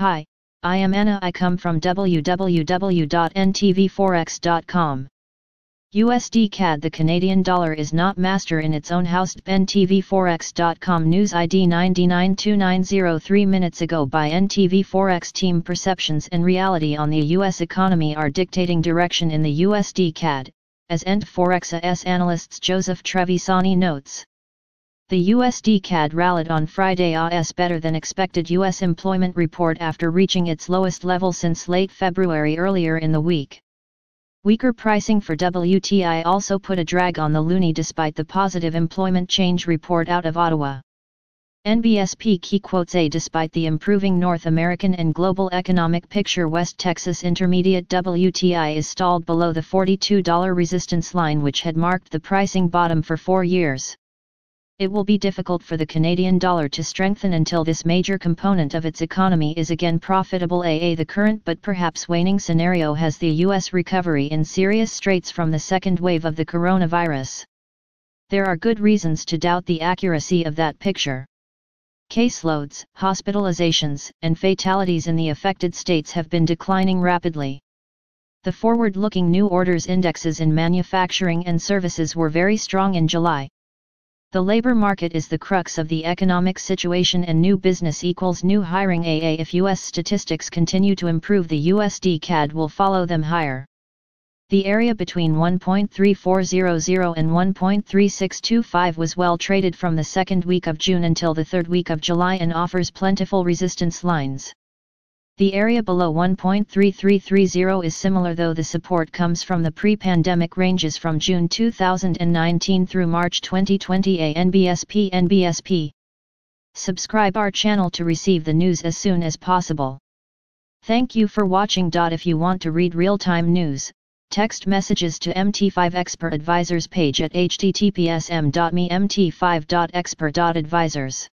Hi, I am Anna. I come from www.ntvforex.com. USD CAD The Canadian dollar is not master in its own house. NTVForex.com News ID 992903 minutes ago by NTV Forex team perceptions and reality on the US economy are dictating direction in the USD CAD, as NT Forex analysts Joseph Trevisani notes. The USD CAD rallied on Friday as better than expected US employment report after reaching its lowest level since late February earlier in the week. Weaker pricing for WTI also put a drag on the loonie despite the positive employment change report out of Ottawa. NBSP key quotes A Despite the improving North American and global economic picture West Texas Intermediate WTI is stalled below the $42 resistance line which had marked the pricing bottom for four years it will be difficult for the Canadian dollar to strengthen until this major component of its economy is again profitable. AA The current but perhaps waning scenario has the U.S. recovery in serious straits from the second wave of the coronavirus. There are good reasons to doubt the accuracy of that picture. Caseloads, hospitalizations, and fatalities in the affected states have been declining rapidly. The forward looking new orders indexes in manufacturing and services were very strong in July. The labor market is the crux of the economic situation and new business equals new hiring AA if US statistics continue to improve the USD CAD will follow them higher. The area between 1.3400 and 1.3625 was well traded from the second week of June until the third week of July and offers plentiful resistance lines. The area below 1.3330 is similar though the support comes from the pre-pandemic ranges from June 2019 through March 2020 a NBSP NBSP. Subscribe our channel to receive the news as soon as possible. Thank you for watching. If you want to read real-time news, text messages to MT5 Expert Advisors page at https m.me mt5.expert.advisors.